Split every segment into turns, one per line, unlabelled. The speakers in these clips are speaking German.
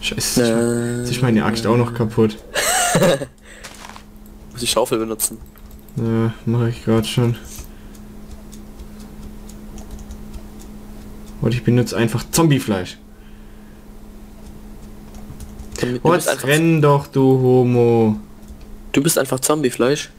Scheiße, äh, jetzt ist meine Axt auch noch kaputt.
Muss ich Schaufel benutzen.
Ja, mache ich gerade schon. Und ich benutze einfach Zombiefleisch. Was renn doch, du Homo.
Du bist einfach Zombiefleisch?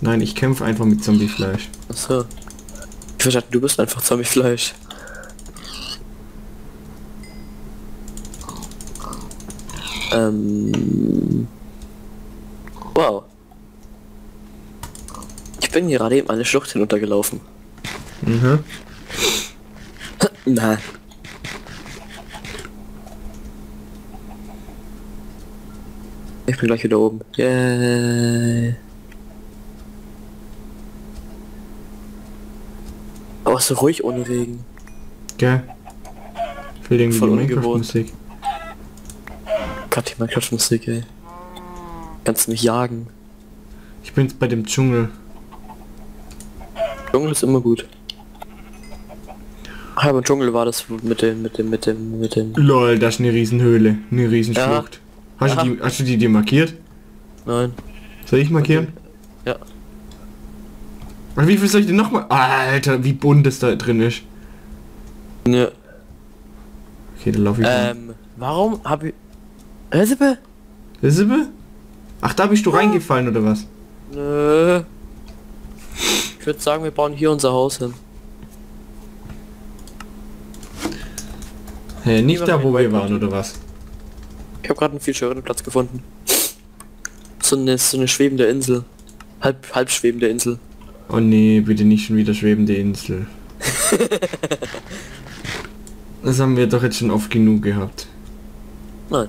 Nein, ich kämpfe einfach mit Zombiefleisch.
Achso. Ich verstanden, du bist einfach Zombiefleisch. Ähm. Wow. Ich bin gerade eben eine Schlucht hinuntergelaufen. Mhm. Na. Ich bin gleich wieder oben. Yay. Aber so ruhig ohne Regen.
Gell? Für den Minecraft-Musik.
Gott, die Minecraft-Musik, ey. Kannst du mich jagen?
Ich bin jetzt bei dem Dschungel.
Dschungel ist immer gut. Ach, aber Dschungel war das mit dem, mit dem, mit dem, mit dem...
Lol, das ist eine Riesenhöhle, eine Riesenschlucht. Ja. Hast, du die, hast du die dir markiert?
Nein.
Soll ich markieren?
Okay.
Ja. wie viel soll ich denn noch mal? Alter, wie bunt es da drin ist.
Ja.
Okay, dann laufe ich.
Ähm, warum habe ich... Elizabeth?
Elizabeth? Ach, da bist du reingefallen oder was?
Nö. Ich würde sagen, wir bauen hier unser Haus hin.
Hä, hey, nicht da, wo wir waren, oder was?
Ich habe gerade einen viel schöneren Platz gefunden. So eine, so eine schwebende Insel. Halb, halb schwebende Insel.
Oh nee, bitte nicht schon wieder schwebende Insel. das haben wir doch jetzt schon oft genug gehabt.
Nein.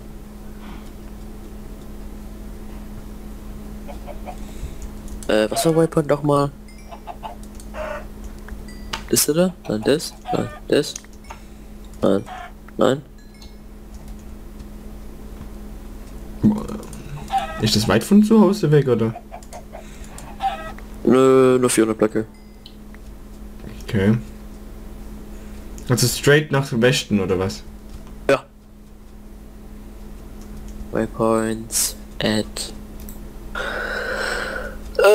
Äh, was war Waypoint noch mal? Ist er da? Nein, das? Nein, das? Nein. Nein?
Ist das weit von zu Hause weg, oder?
Nö, nur 400 Blöcke.
Okay. Also straight nach Westen, oder was?
Ja. Waypoints at äh,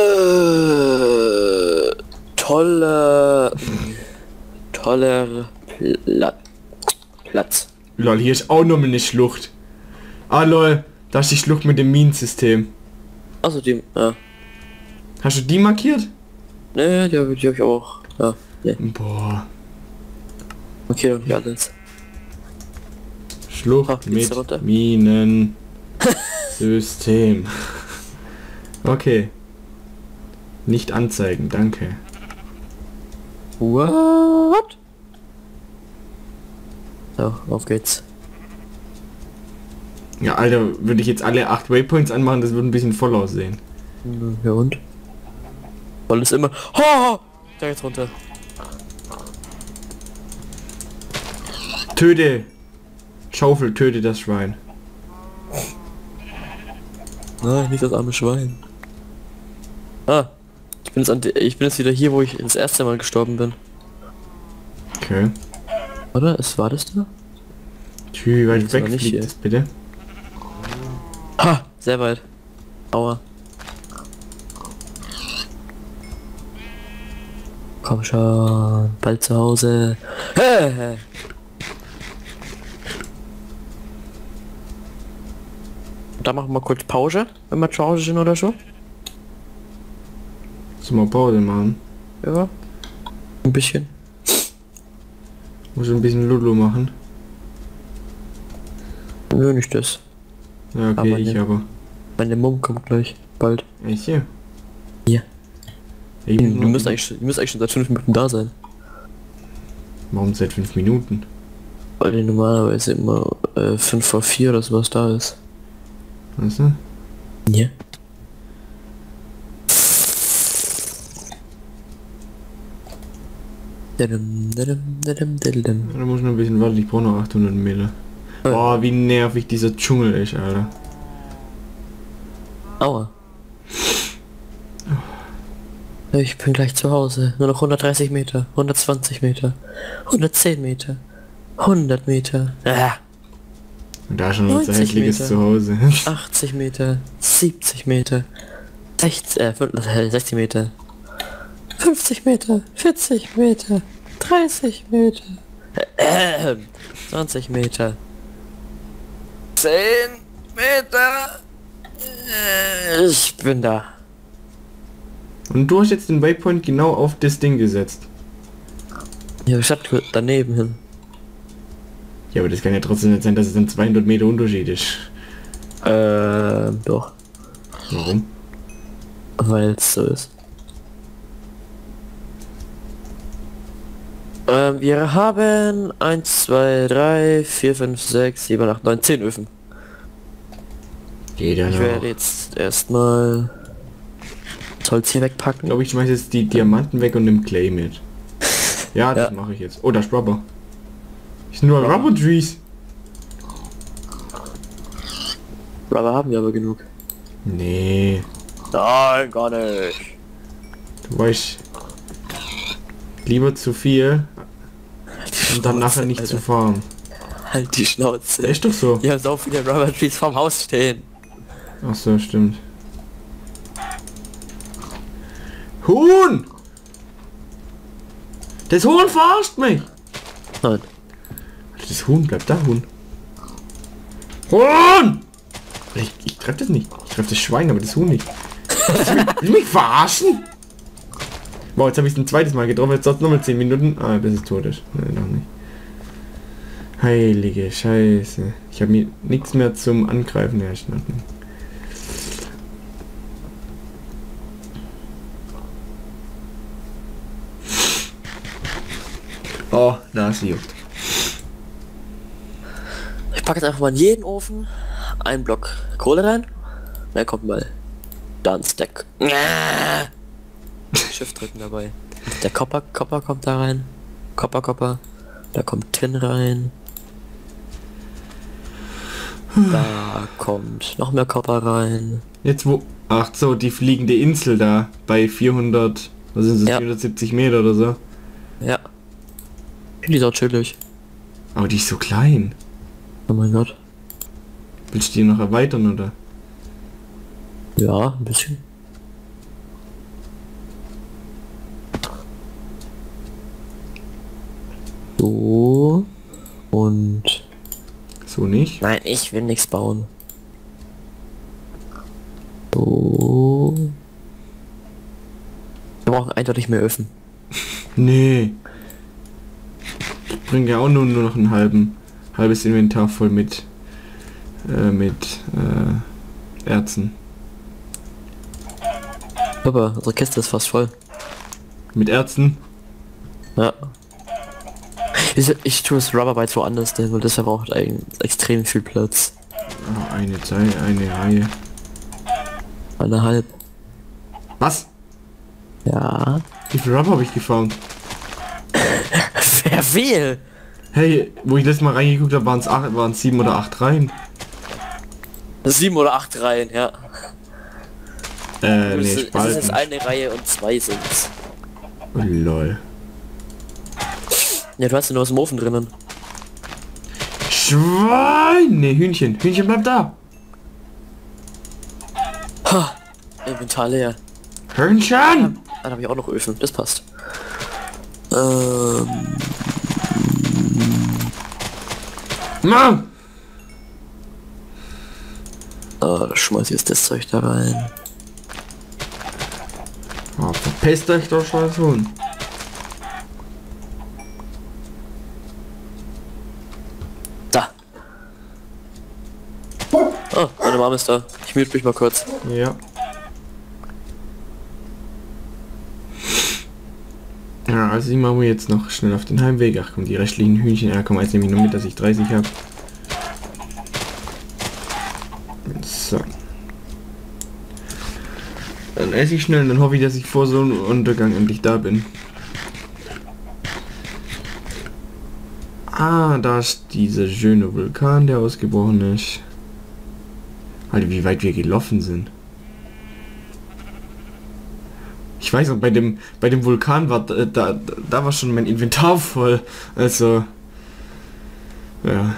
tolle toller Pla Platz.
Lol, hier ist auch noch eine Schlucht. Ah lol, da ist die Schlucht mit dem Minensystem.
Also die, ja.
Hast du die markiert?
Ne, die habe hab ich auch. Ja. Nee.
Boah.
Okay, und alles.
Schlucht Ach, mit Minen. System. okay. Nicht anzeigen, danke.
What? So, auf geht's.
Ja, Alter, würde ich jetzt alle acht Waypoints anmachen, das würde ein bisschen voll aussehen.
Ja und? Voll ist immer... Oh! Da geht's runter.
Töte! Schaufel, töte das Schwein.
Nein, nicht das arme Schwein. Ah, ich bin, jetzt ich bin jetzt wieder hier, wo ich das erste Mal gestorben bin.
Okay.
Oder? Es war das da?
Tü, weit weg nicht hier. bitte.
Ha! Sehr weit. Aua. Komm schon, bald zu Hause. Da machen wir kurz Pause, wenn wir zu Hause sind oder so.
Zum mal Pause machen?
Ja. Ein bisschen.
Muss ein bisschen Lulu machen.
Nö, nicht das.
Ja, okay, aber ich ne, aber.
Meine Mom kommt gleich, bald.
Echt hier?
Ja. Hey, du, müsst eigentlich, du müsst eigentlich schon seit 5 Minuten da sein.
Warum seit 5 Minuten?
Weil die normalerweise immer 5 äh, vor 4 oder sowas da ist.
Weißt du?
Ja.
Da muss noch ein bisschen warten, ich brauche noch 800 Meter. Boah, wie nervig dieser Dschungel ist, Alter.
Aua. Ich bin gleich zu Hause. Nur noch 130 Meter, 120 Meter, 110 Meter, 100 Meter. Ah.
Und da schon unser
90
hässliches
Meter.
Zuhause.
80 Meter, 70 Meter, 60, äh, fün- äh, 60 Meter, 50 Meter, 40 Meter, 30 Meter, äh, 20 Meter, 10 Meter, ich bin da.
Und du hast jetzt den Waypoint genau auf das Ding gesetzt.
Ja, statt daneben hin.
Ja, aber das kann ja trotzdem nicht sein, dass es ein 200 Meter Unterschied ist.
Ähm, doch,
Warum?
weil es so ist. Ähm, wir haben 1, 2, 3, 4, 5, 6, 7, 8, 9, 10 Öfen.
Ja
Ich werde jetzt erstmal das Holz hier
Ich
wegpacken.
glaube, ich schmeiß jetzt die Diamanten weg und nimm Clay mit. Ja, das
Ja.
mache ich jetzt. Oh, da ist Rubber. Ist nur Rubber Trees.
Rubber haben wir aber genug.
Nee,
Nein, gar nicht.
du weißt. Lieber zu viel und dann nachher nicht zu farmen.
Halt die Schnauze.
Ist doch so.
Wir haben so viele Rubber Trees vorm Haus stehen.
Ach so, stimmt. Huhn! Das Huhn verarscht mich!
Nein.
Das Huhn bleibt da, Huhn. Huhn! Ich, ich treffe das nicht. Ich treffe das Schwein, aber das Huhn nicht. Willst du mich verarschen? Wow, jetzt habe ich es ein zweites Mal getroffen. Jetzt dauert nochmal 10 Minuten. Ah, bis es tot ist. Nein, noch nicht. Heilige Scheiße. Ich habe mir nichts mehr zum Angreifen. Nicht. Oh, Nase juckt.
Ich packe jetzt einfach mal in jeden Ofen einen Block Kohle rein. Dann kommt mal da ein Stack. Shift drücken dabei. Der Copper, Copper kommt da rein. Copper, Copper. Da kommt Tin rein. Da kommt noch mehr Copper rein.
Jetzt wo... Ach so, die fliegende Insel da bei 400... Was sind das?
Ja.
470 Meter oder so.
Ja. Die ist auch chillig.
Aber die ist so klein.
Oh mein Gott.
Willst du die noch erweitern oder?
Ja, ein bisschen. So. Und... Nein, ich will nichts bauen. So. Wir brauchen eindeutig mehr Öfen.
Nee. Ich bringe ja auch nur, nur noch einen halben... Halbes Inventar voll mit... Äh, mit... Äh, Erzen.
Papa, unsere Kiste ist fast voll.
Mit Erzen?
Ja. Ich, ich tue das Rubberbyte woanders hin, weil das verbraucht eigentlich extrem viel Platz.
Eine Zeit, eine Reihe.
Eineinhalb.
Was?
Ja.
Wie viel Rubber habe ich gefound?
Wer will?
Hey, wo ich letztes Mal reingeguckt habe, waren es acht, waren es sieben oder acht Reihen.
Sieben oder acht Reihen, ja.
Äh,
das,
nee,
ist, das ist jetzt
Spalten.
eine Reihe und zwei sind's.
Oh, lol.
Ja, du hast ja nur aus dem Ofen drinnen.
Schwein! Nee, Hühnchen. Hühnchen bleibt da.
Ha! Inventar leer.
Hühnchen!
Dann habe ich auch noch Öfen, das passt. Ähm,
Mann!
äh, schmeiß jetzt das Zeug da rein.
Oh, verpisst euch doch schon Huhn.
Da. Mama ist da. Ich mute mich mal kurz.
Ja. Ja, also ich mache jetzt noch schnell auf den Heimweg. Ach komm, die restlichen Hühnchen, ja komm, jetzt nehme ich nur mit, dass ich 30 habe. So. Dann esse ich schnell und dann hoffe ich, dass ich vor so einem Untergang endlich da bin. Ah, da ist dieser schöne Vulkan, der ausgebrochen ist. Alter, wie weit wir gelaufen sind. Ich weiß noch, bei dem, bei dem Vulkan war da, da, da war schon mein Inventar voll. Also. Ja.